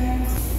Ambassador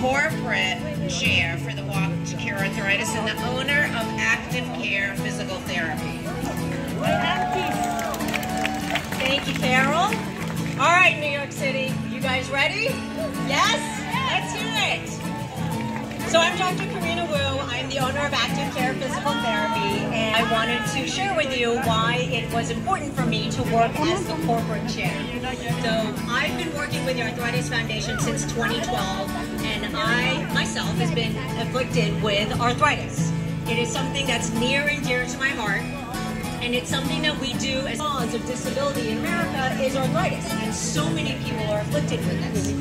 corporate chair for the Walk to Cure Arthritis and the owner of Active Care Physical Therapy. Thank you, Carol. All right, New York City, you guys ready? Yes? Let's do it. So I'm Dr. Karena Wu. I'm the owner of Active Care Physical Therapy, and I wanted to share with you why it was important for me to work as the corporate chair. So working with the Arthritis Foundation since 2012, and I myself has been afflicted with arthritis. It is something that's near and dear to my heart, and it's something that we do as cause of disability in America is arthritis, and so many people are afflicted with this.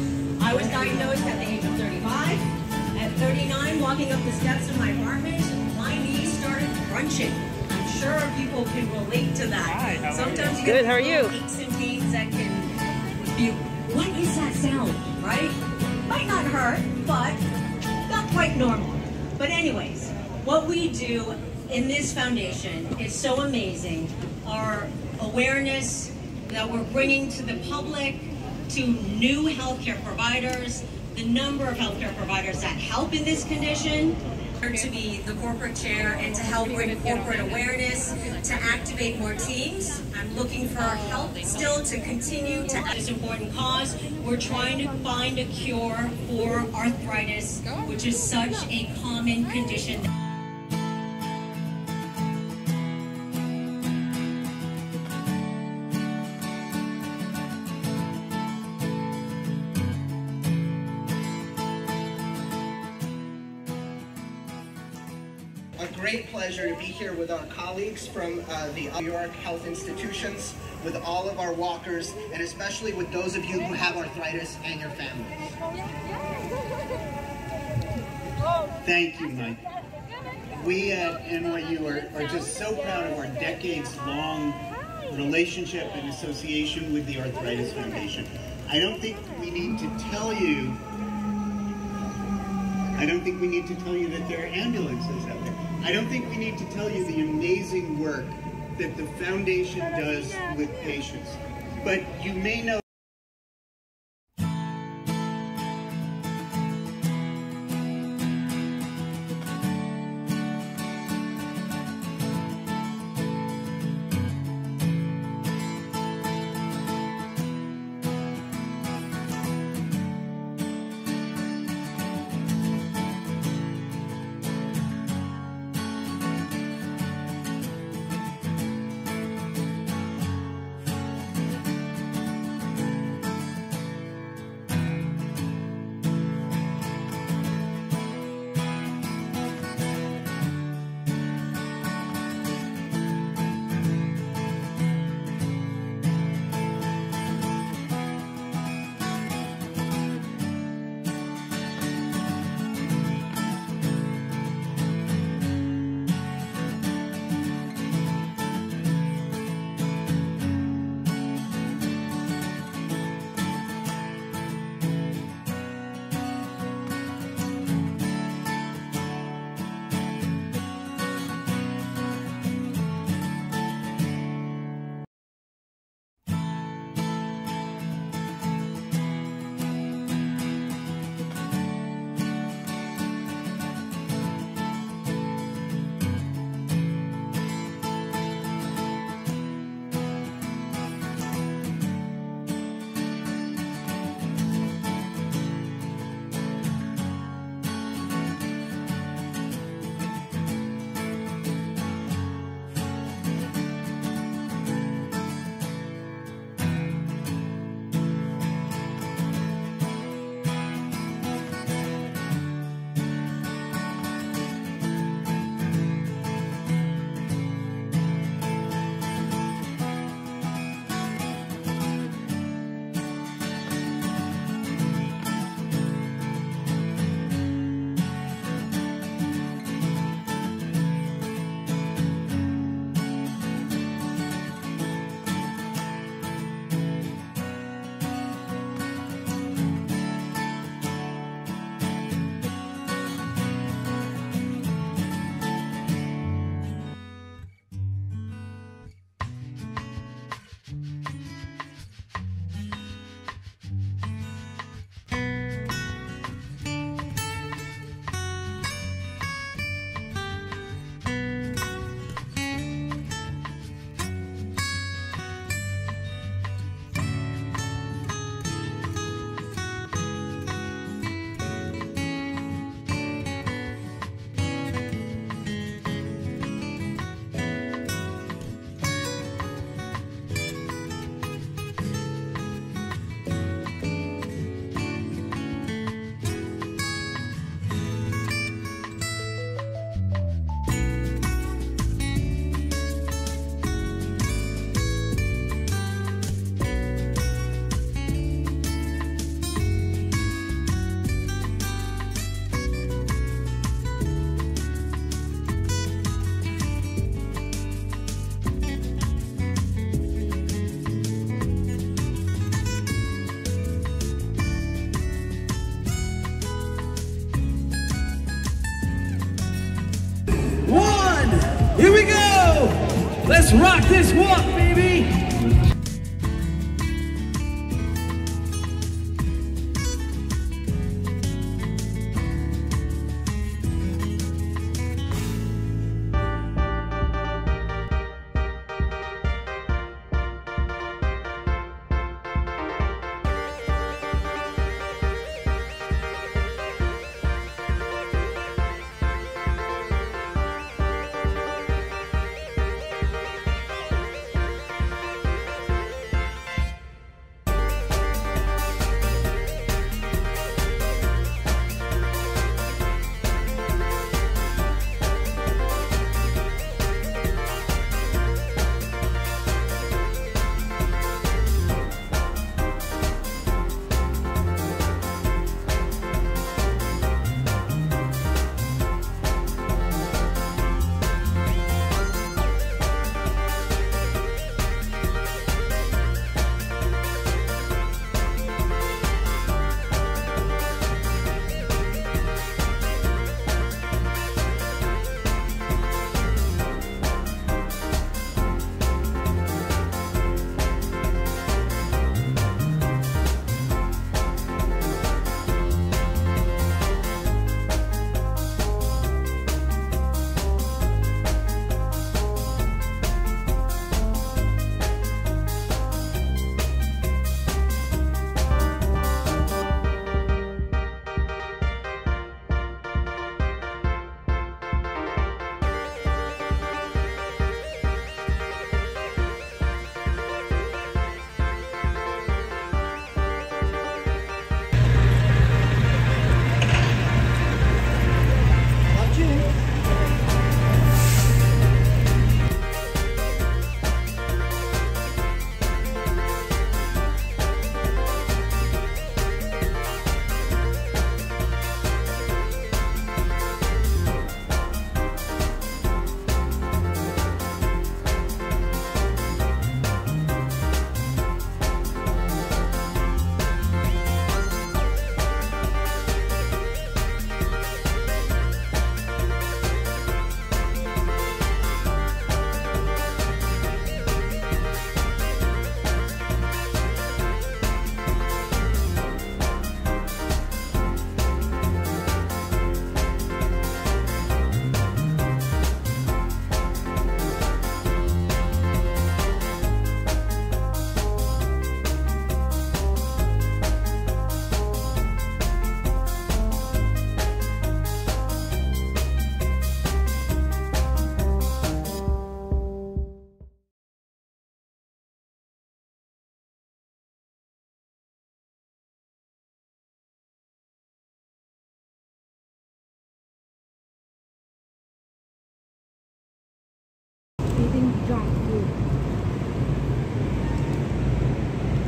I was diagnosed at the age of 35. At 39, walking up the steps of my apartment, my knees started crunching. I'm sure people can relate to that. Sometimes you Good, get how are you? aches and pains that can be, what is that sound, right? Might not hurt, but not quite normal. But anyways, what we do in this foundation is so amazing. Our awareness that we're bringing to the public, to new healthcare providers, the number of healthcare providers that help in this condition, to be the corporate chair and to help bring corporate awareness, to activate more teams. I'm looking for help still to continue to this important cause. We're trying to find a cure for arthritis, which is such a common condition. Pleasure to be here with our colleagues from uh, the New York Health Institutions, with all of our walkers, and especially with those of you who have arthritis and your families. Thank you, Mike. We at NYU are, are just so proud of our decades-long relationship and association with the Arthritis Foundation. I don't think we need to tell you, I don't think we need to tell you that there are ambulances out there. I don't think we need to tell you the amazing work that the foundation uh, does with patients. But you may know Here we go! Let's rock this walk, baby!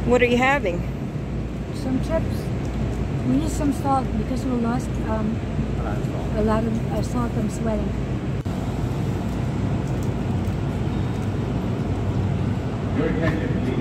What are you having? Some chips. We need some salt because we lost um, a lot of uh, salt from sweating. Your attention, please.